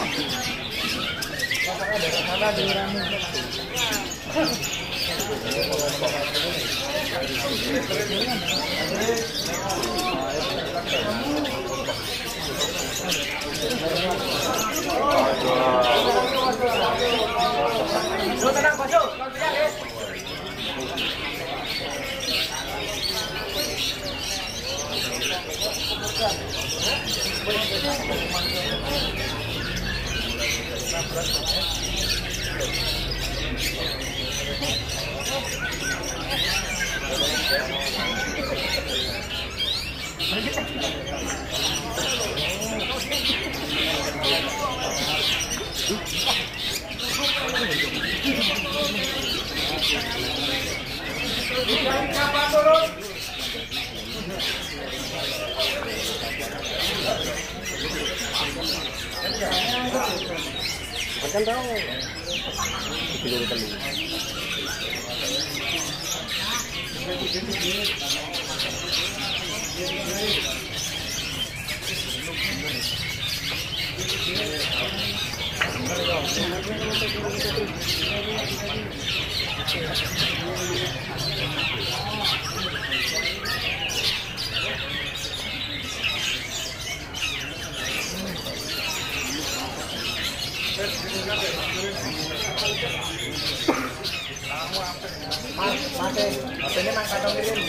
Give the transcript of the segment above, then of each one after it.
Oh, Masalah diurangin. Lu tenang, Pak Jo. Yeah. Siapa turun? Tekan dong. Dulu tekan. Mas, mate, matenya mas kadang kirim.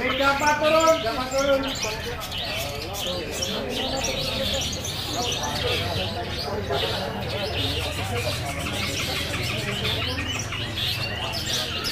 Ini dapat turun, dapat turun.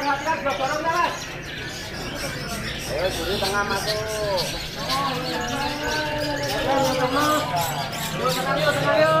tengah-tengah blok mas ayo dulu tengah masuk ayo.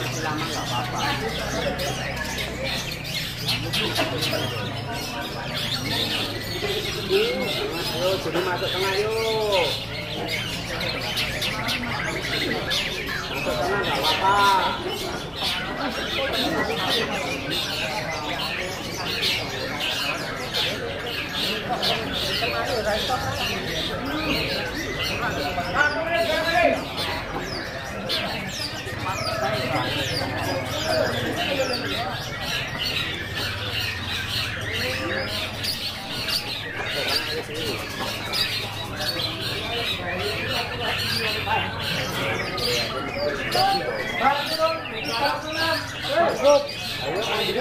masih lama nggak apa-apa. Ayo, jadi masuk tengah yuk. Masuk tengah nggak apa-apa.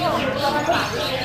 因为我们不知道他是哪个。